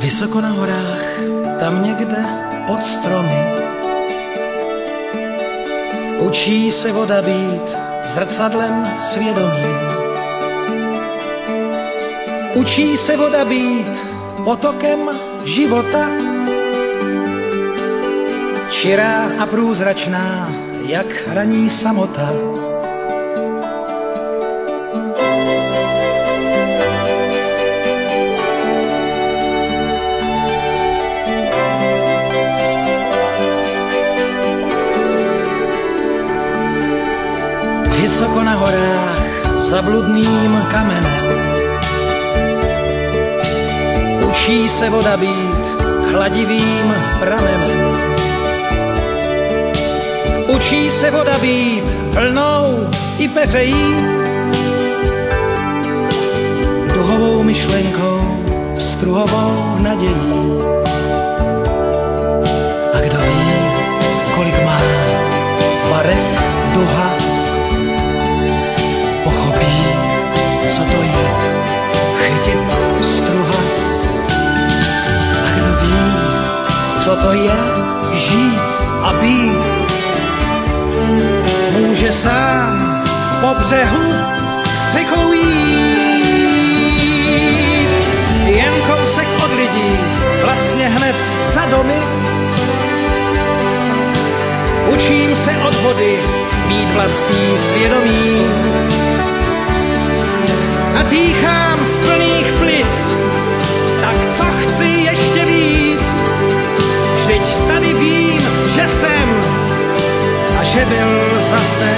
Vysoko na horách, tam někde pod stromy, učí se voda být zrcadlem svědomí. Učí se voda být potokem života, čirá a průzračná, jak hraní samota. Vysoko na horách za bludným kamenem. Učí se voda být chladivým pramenem. Učí se voda být vlnou i peřejí. Duhovou myšlenkou, struhovou nadějí. A kdo ví, kolik má barev duha co to je chytit struha. A kdo ví, co to je žít a být, může sám po břehu střechou jít. Jen kousek od lidí, vlastně hned za domy, Učím se od vody mít vlastní svědomí Sebel zase